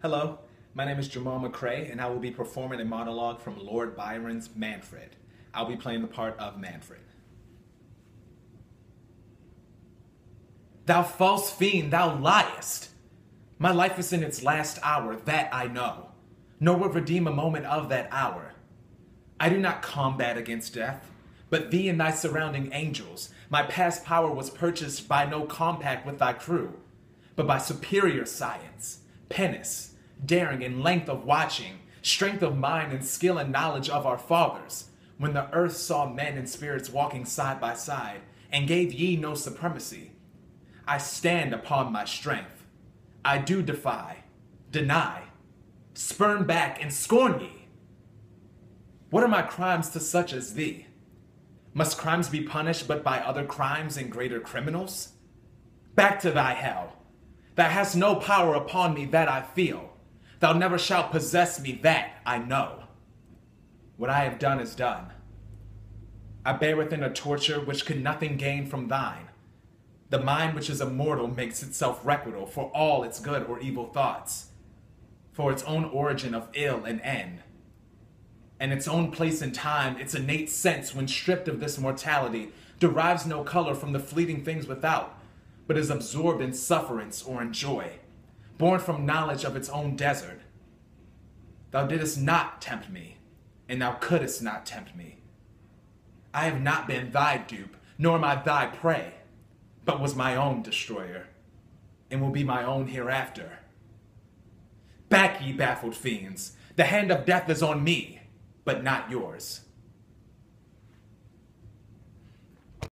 Hello, my name is Jamal McCrae, and I will be performing a monologue from Lord Byron's Manfred. I'll be playing the part of Manfred. Thou false fiend, thou liest! My life is in its last hour, that I know, nor will redeem a moment of that hour. I do not combat against death, but thee and thy surrounding angels. My past power was purchased by no compact with thy crew, but by superior science, penance, daring and length of watching, strength of mind and skill and knowledge of our fathers, when the earth saw men and spirits walking side by side, and gave ye no supremacy. I stand upon my strength. I do defy, deny, spurn back, and scorn ye. What are my crimes to such as thee? Must crimes be punished but by other crimes and greater criminals? Back to thy hell. Thou hast no power upon me that I feel. Thou never shalt possess me, that I know. What I have done is done. I bear within a torture which could nothing gain from thine. The mind which is immortal makes itself requitable for all its good or evil thoughts, for its own origin of ill and end, and its own place in time, its innate sense, when stripped of this mortality, derives no color from the fleeting things without, but is absorbed in sufferance or in joy born from knowledge of its own desert. Thou didst not tempt me, and thou couldst not tempt me. I have not been thy dupe, nor am I thy prey, but was my own destroyer, and will be my own hereafter. Back, ye baffled fiends! The hand of death is on me, but not yours.